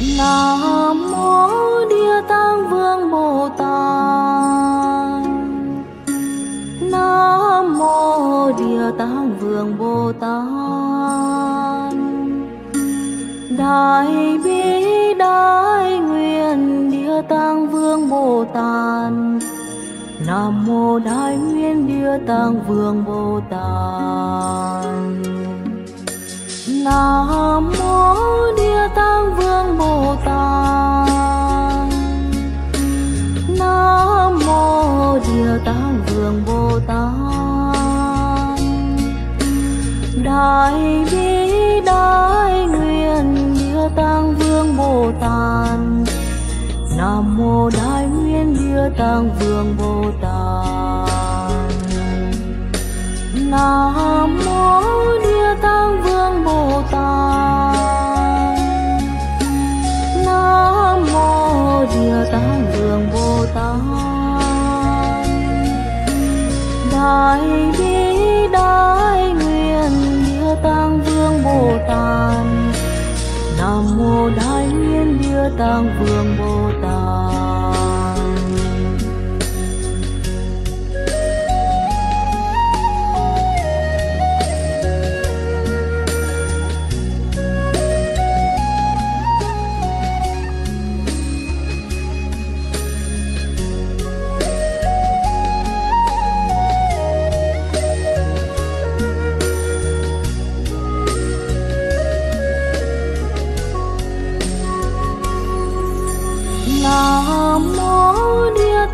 nam mô địa tạng vương bồ tát. Nam mô địa tạng vương bồ tát. Đại bi, đại nguyện địa tạng vương bồ tát. Nam mô đại nguyện địa tạng vương bồ tát. Nam tạng vương bồ tát đại bi, đại nguyện, địa tạng vương bồ tát nam mô đại nguyện, địa tạng vương bồ tát nam đại bi đại nguyện địa tạng vương bồ tát. Nam mô đại nguyện địa tạng vương bồ tát.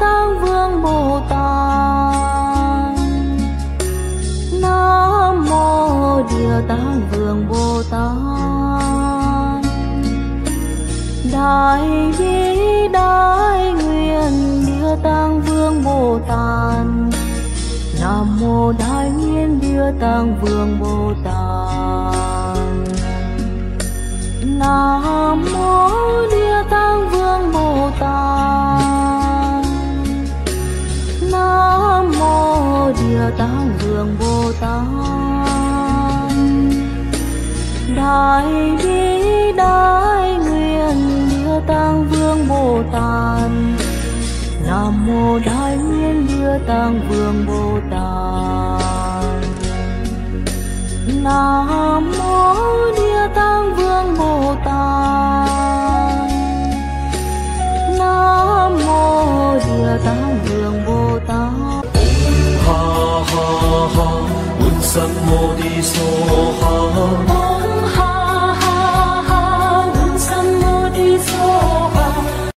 Địa vương bồ tát. Nam mô địa tạng vương bồ tát. Đại bi đại nguyện địa tạng vương bồ tát. Nam mô đại nguyện địa tạng vương bồ tát. Nam mô tát vương bồ tát. Đại bi, đại nguyện địa tạng vương bồ tát. Nam mô đại nguyện địa tạng vương bồ tát. Nam mô địa tạng vương bồ tát. Nam mô địa tạng vương bồ 怎么的说